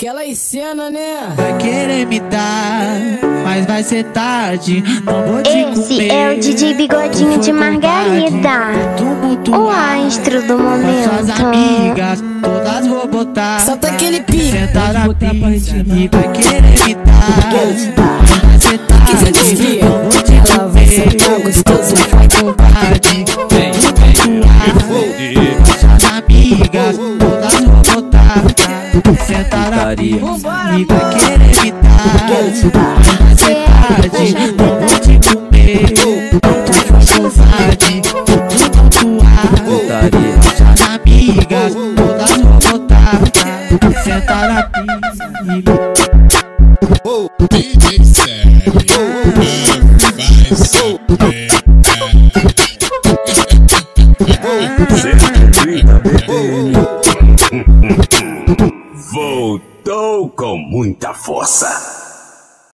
Aquela cena, né? Vai querer me dar, mas vai ser tarde. Não vou te Esse comer. é o DJ Bigodinho de Margarida. Tumultuar O astro do com suas momento. amigas, todas vou botar. Solta aquele pique. Sentar na pista e vai querer me dar. Mas vai ser Que você tarde. desvia? Não vou te Ela vai comer. sentar gostoso. Vai com vontade. Tumultuar com suas amigas, todas vou botar. Sentar na pista e vai querer me dar. Mas vai ser tarde. Não comer. Tumultuar com suas amigas, todas vou botar. Sentar na pista. DJ Sérgio vai saber. Voltou com muita força.